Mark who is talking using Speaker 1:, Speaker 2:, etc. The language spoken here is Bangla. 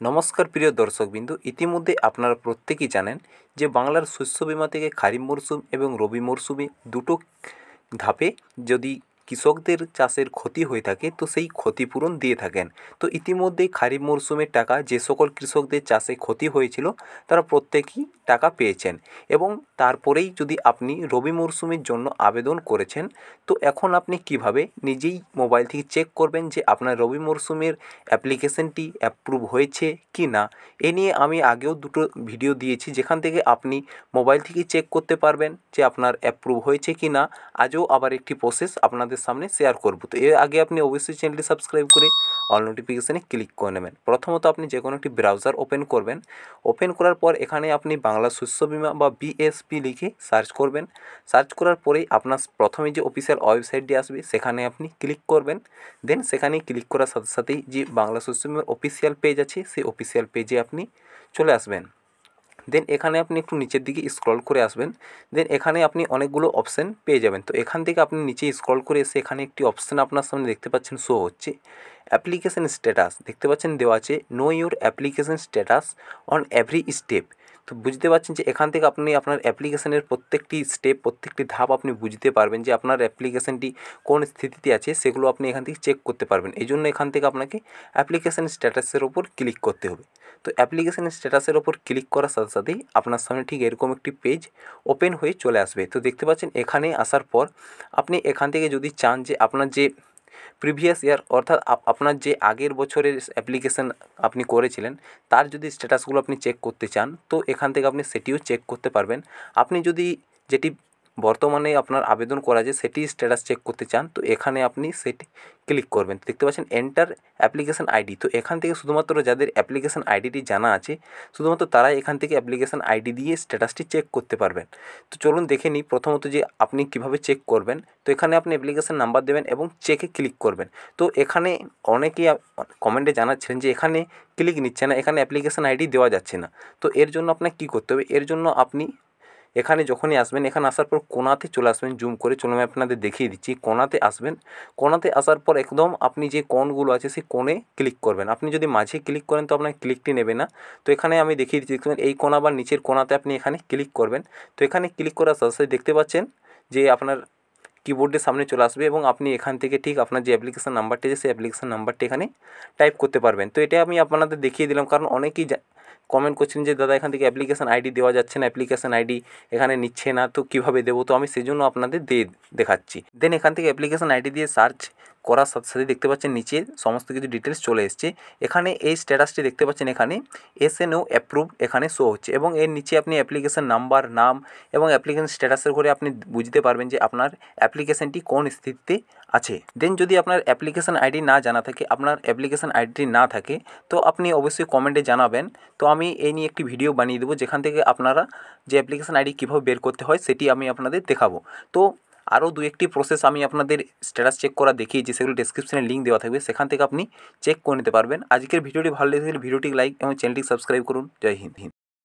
Speaker 1: নমস্কার প্রিয় দর্শকবিন্দু, ইতিমধ্যে আপনারা প্রত্যেকেই জানেন যে বাংলার শস্য বিমা থেকে খারিফ মরশুম এবং রবি মরশুমে দুটো ধাপে যদি কৃষকদের চাষের ক্ষতি হয়ে থাকে, তো সেই ক্ষতিপূরণ দিয়ে থাকেন। তো ইতিমধ্যেই খারিফ মরশুমের টাকা যে সকল কৃষকদের চাষে ক্ষতি হয়েছিল, তারা প্রত্যেকেই টাকা পেয়েছেন এবং তারপরেই যদি আপনি রবি মরশুমের জন্য আবেদন করেছেন, তো এখন আপনি কীভাবে নিজেই মোবাইল থেকে চেক করবেন যে আপনার রবি মরশুমের অ্যাপ্লিকেশনটি অ্যাপ্রুভ হয়েছে কি না এ নিয়ে আমি আগেও দুটো ভিডিও দিয়েছি যেখান থেকে আপনি মোবাইল থেকে চেক করতে পারবেন যে আপনার অ্যাপ্রুভ হয়েছে কি না আজও আবার একটি প্রসেস আপনাদের সামনে শেয়ার করব। তো এর আগে আপনি অবশ্যই চ্যানেলটি সাবস্ক্রাইব করে অল নোটিফিকেশানে ক্লিক করে নেবেন। প্রথমত আপনি যে কোনো একটি ব্রাউজার ওপেন করবেন। ওপেন করার পর এখানে আপনি বাংলা শস্য বিমা বা বিএসপি লিখে সার্চ করবেন। সার্চ করার পরেই আপনার প্রথমে যে অফিসিয়াল ওয়েবসাইটটি আসবে, সেখানে আপনি ক্লিক করবেন। দেন সেখানে ক্লিক করার সাথে সাথেই যে বাংলা শস্য বিমার অফিসিয়াল পেজ আছে, সেই অফিসিয়াল পেজে আপনি চলে আসবেন। দেন এখানে আপনি একটু নিচের দিকে স্ক্রল করে আসবেন। দেন এখানে আপনি অনেকগুলো অপশান পেয়ে যাবেন। তো এখান থেকে আপনি নিচে স্ক্রল করে এসে এখানে একটি অপশান আপনার সামনে দেখতে পাচ্ছেন শো হচ্ছে। অ্যাপ্লিকেশান স্ট্যাটাস দেখতে পাচ্ছেন দেওয়া আছে know your application status on every step তো বুঝতে পারছেন যে এখান থেকে আপনি আপনার অ্যাপ্লিকেশানের প্রত্যেকটি স্টেপ প্রত্যেকটি ধাপ আপনি বুঝতে পারবেন যে আপনার অ্যাপ্লিকেশানটি কোন স্থিতিতে আছে, সেগুলো আপনি এখান থেকে চেক করতে পারবেন। এই জন্য এখান থেকে আপনাকে অ্যাপ্লিকেশান স্ট্যাটাসের ওপর ক্লিক করতে হবে। তো অ্যাপ্লিকেশান স্ট্যাটাসের ওপর ক্লিক করার সাথে সাথেই আপনার সামনে ঠিক এরকম একটি পেজ ওপেন হয়ে চলে আসবে। তো দেখতে পাচ্ছেন এখানে আসার পর আপনি এখান থেকে যদি চান যে আপনার যে প্রিভিয়াস ইয়ার অর্থাৎ আপনার যে আগের বছরের অ্যাপ্লিকেশান আপনি করেছিলেন, তার যদি স্ট্যাটাসগুলো আপনি চেক করতে চান, তো এখান থেকে আপনি সেটিও চেক করতে পারবেন। আপনি যদি যেটি বর্তমানে আপনার আবেদন করা আছে সেটি স্ট্যাটাস চেক করতে চান, তো এখানে আপনি সেটি ক্লিক করবেন। দেখতে পাচ্ছেন এন্টার অ্যাপ্লিকেশান আইডি তো এখান থেকে শুধুমাত্র যাদের অ্যাপ্লিকেশান আইডিটি জানা আছে, শুধুমাত্র তারাই এখান থেকে অ্যাপ্লিকেশান আইডি দিয়ে স্ট্যাটাসটি চেক করতে পারবেন। তো চলুন দেখে নিই প্রথমত যে আপনি কীভাবে চেক করবেন। তো এখানে আপনি অ্যাপ্লিকেশান নাম্বার দেবেন এবং চেকে ক্লিক করবেন। তো এখানে অনেকেই কমেন্টে জানাচ্ছিলেন যে এখানে ক্লিক নিচ্ছে না, এখানে অ্যাপ্লিকেশান আইডি দেওয়া যাচ্ছে না। তো এর জন্য আপনার কী করতে হবে? এর জন্য আপনি এখানে যখনই আসবেন, এখানে আসার পর কোনাতে চলে আসবেন, জুম করে চলুন আমি আপনাদের দেখিয়ে দিচ্ছি। কোনাতে আসবেন কোনাতে আসার পর একদম আপনি যে কোনগুলো আছে সেই কোণে ক্লিক করবেন। আপনি যদি মাঝে ক্লিক করেন তো আপনার ক্লিকটি নেবে না। তো এখানে আমি দেখিয়ে দিচ্ছি, দেখতে এই কোনা বা নিচের কোনাতে আপনি এখানে ক্লিক করবেন। তো এখানে ক্লিক করার সাথে সাথে দেখতে পাচ্ছেন যে আপনার কিবোর্ডের সামনে চলে আসবে এবং আপনি এখান থেকে ঠিক আপনার যে অ্যাপ্লিকেশান নাম্বারটি আছে, সেই অ্যাপ্লিকেশান নাম্বারটি এখানে টাইপ করতে পারবেন। তো এটা আমি আপনাদের দেখিয়ে দিলাম, কারণ অনেকেই কমেন্ট করছেন যে, দাদা, এখান থেকে অ্যাপ্লিকেশান আইডি দেওয়া যাচ্ছে না অ্যাপ্লিকেশান আইডি এখানে নিচ্ছে না, তো কীভাবে দেবো? তো আমি সেই জন্য আপনাদের দিয়ে দেখাচ্ছি। দেন এখান থেকে অ্যাপ্লিকেশান আইডি দিয়ে সার্চ করার সাথে সাথে দেখতে পাচ্ছেন নিচে সমস্ত কিছু ডিটেলস চলে এসছে। এখানে এই স্ট্যাটাসটি দেখতে পাচ্ছেন এখানে এস এন ও অ্যাপ্রুভ এখানে শো হচ্ছে এবং এর নিচে আপনি অ্যাপ্লিকেশান নাম্বার নাম এবং অ্যাপ্লিকেশান স্ট্যাটাসের করে আপনি বুঝতে পারবেন যে আপনার অ্যাপ্লিকেশানটি কোন স্থিতিতে আছে। দেন যদি আপনার অ্যাপ্লিকেশান আইডি না জানা থাকে, আপনার অ্যাপ্লিকেশান আইডিটি না থাকে, তো আপনি অবশ্যই কমেন্টে জানাবেন। তো আমি এই নিয়ে একটি ভিডিও বানিয়ে দেবো, যেখান থেকে আপনারা যে অ্যাপ্লিকেশান আইডি কীভাবে বের করতে হয় সেটি আমি আপনাদের দেখাবো। তো আরও দু একটি প্রসেস আমি আপনাদের স্ট্যাটাস চেক করা দেখিয়েছি, সেগুলো ডিসক্রিপশানে লিঙ্ক দেওয়া থাকবে, সেখান থেকে আপনি চেক করে নিতে পারবেন। আজকের ভিডিওটি ভালো লেগে ভিডিওটি লাইক এবং চ্যানেলটি সাবস্ক্রাইব করুন। জয় হিন্দ হিন্দ।